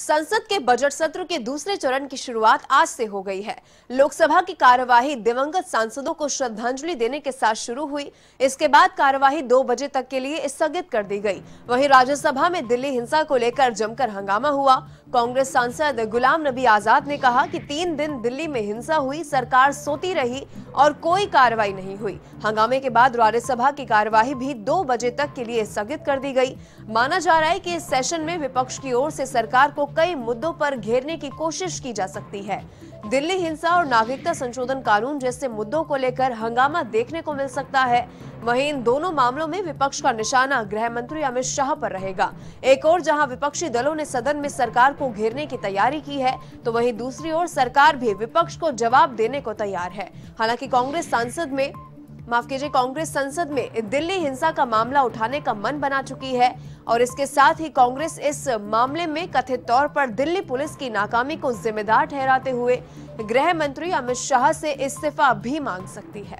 संसद के बजट सत्र के दूसरे चरण की शुरुआत आज से हो गई है। लोकसभा की कार्यवाही दिवंगत सांसदों को श्रद्धांजलि देने के साथ शुरू हुई। इसके बाद कार्यवाही दो बजे तक के लिए स्थगित कर दी गई। वहीं राज्यसभा में दिल्ली हिंसा को लेकर जमकर हंगामा हुआ। कांग्रेस सांसद गुलाम नबी आज़ाद ने कहा कि तीन दिन दिल्ली में हिंसा हुई, सरकार सोती रही और कोई कार्रवाई नहीं हुई। हंगामे के बाद राज्यसभा की कार्यवाही भी दो बजे तक के लिए स्थगित कर दी गई। माना जा रहा है कि इस सेशन में विपक्ष की ओर से सरकार को कई मुद्दों पर घेरने की कोशिश की जा सकती है। दिल्ली हिंसा और नागरिकता संशोधन कानून जैसे मुद्दों को लेकर हंगामा देखने को मिल सकता है। वहीं इन दोनों मामलों में विपक्ष का निशाना गृह मंत्री अमित शाह पर रहेगा। एक और जहाँ विपक्षी दलों ने सदन में सरकार को घेरने की तैयारी की है तो वहीं दूसरी ओर सरकार भी विपक्ष को जवाब देने को तैयार है। हालाँकि कांग्रेस सांसद में माफ़ कीजिए, कांग्रेस संसद में दिल्ली हिंसा का मामला उठाने का मन बना चुकी है और इसके साथ ही कांग्रेस इस मामले में कथित तौर पर दिल्ली पुलिस की नाकामी को जिम्मेदार ठहराते हुए गृह मंत्री अमित शाह से इस्तीफा भी मांग सकती है।